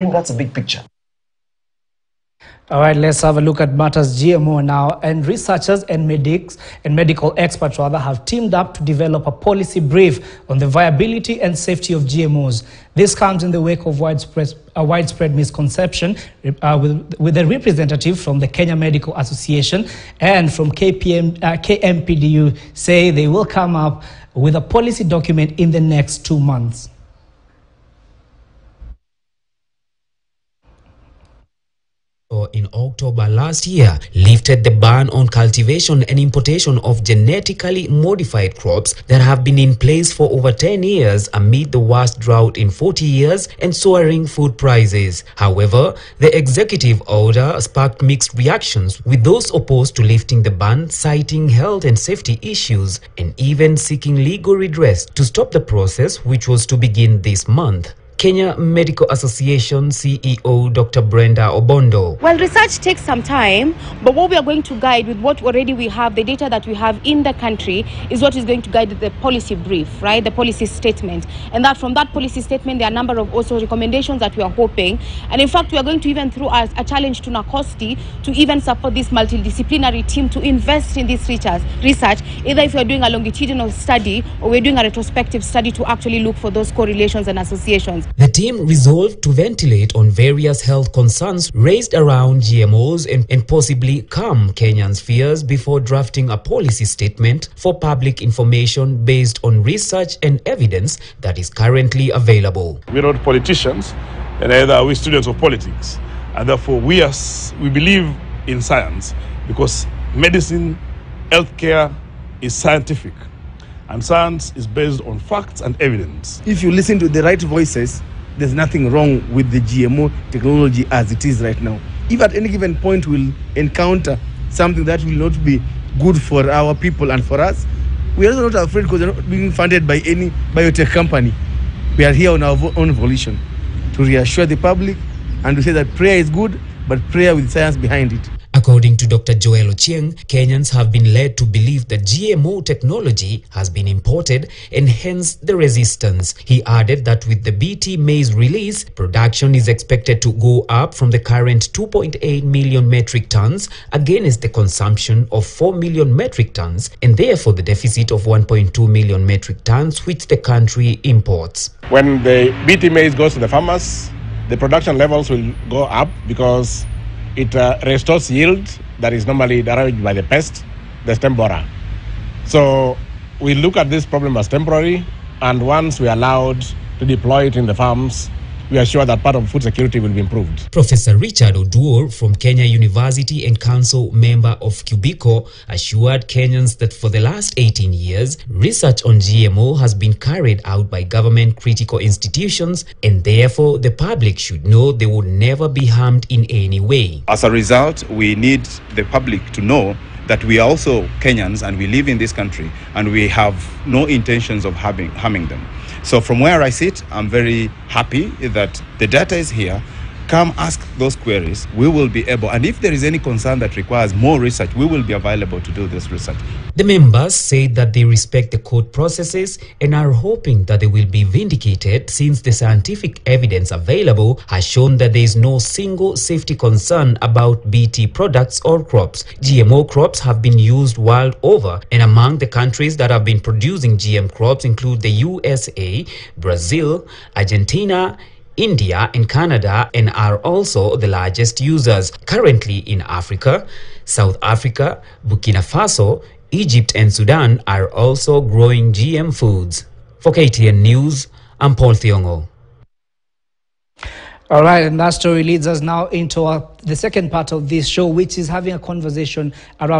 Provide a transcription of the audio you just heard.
think that's a big picture. All right, let's have a look at matters GMO now. And researchers and medics and medical experts rather have teamed up to develop a policy brief on the viability and safety of GMOs. This comes in the wake of widespread, a widespread misconception uh, with, with a representative from the Kenya Medical Association and from KPM, uh, KMPDU say they will come up with a policy document in the next two months. In October last year lifted the ban on cultivation and importation of genetically modified crops that have been in place for over 10 years amid the worst drought in 40 years and soaring food prices. However, the executive order sparked mixed reactions with those opposed to lifting the ban citing health and safety issues and even seeking legal redress to stop the process which was to begin this month. Kenya Medical Association CEO Dr. Brenda Obondo. Well, research takes some time, but what we are going to guide with what already we have, the data that we have in the country, is what is going to guide the policy brief, right? The policy statement. And that from that policy statement, there are a number of also recommendations that we are hoping. And in fact, we are going to even through a, a challenge to NACOSTI to even support this multidisciplinary team to invest in this research, research, either if you're doing a longitudinal study or we're doing a retrospective study to actually look for those correlations and associations. The team resolved to ventilate on various health concerns raised around GMOs and, and possibly calm Kenyans' fears before drafting a policy statement for public information based on research and evidence that is currently available. We're not politicians, and neither are we students of politics. And therefore, we, as, we believe in science because medicine, healthcare is scientific. And science is based on facts and evidence. If you listen to the right voices, there's nothing wrong with the GMO technology as it is right now. If at any given point we'll encounter something that will not be good for our people and for us, we are not afraid because we're not being funded by any biotech company. We are here on our own volition to reassure the public and to say that prayer is good, but prayer with science behind it. According to Dr. Joel Ochieng, Kenyans have been led to believe that GMO technology has been imported and hence the resistance. He added that with the BT maize release, production is expected to go up from the current 2.8 million metric tons against the consumption of 4 million metric tons and therefore the deficit of 1.2 million metric tons which the country imports. When the BT maize goes to the farmers, the production levels will go up because it uh, restores yield that is normally damaged by the pest, the stem borer. So we look at this problem as temporary, and once we are allowed to deploy it in the farms, we are sure that part of food security will be improved. Professor Richard Oduor from Kenyatta University and council member of KUBICO assured Kenyans that for the last 18 years, research on GMO has been carried out by government critical institutions and therefore the public should know they will never be harmed in any way. As a result, we need the public to know that we are also Kenyans and we live in this country and we have no intentions of having, harming them. So from where I sit, I'm very happy that the data is here. Come ask those queries. We will be able, and if there is any concern that requires more research, we will be available to do this research. The members said that they respect the court processes and are hoping that they will be vindicated since the scientific evidence available has shown that there is no single safety concern about BT products or crops. GMO crops have been used world over and among the countries that have been producing GM crops include the USA, Brazil, Argentina, India and Canada and are also the largest users. Currently in Africa, South Africa, Burkina Faso, Egypt and Sudan are also growing GM foods. For KTN News, I'm Paul Thiongo. All right, and that story leads us now into our, the second part of this show, which is having a conversation around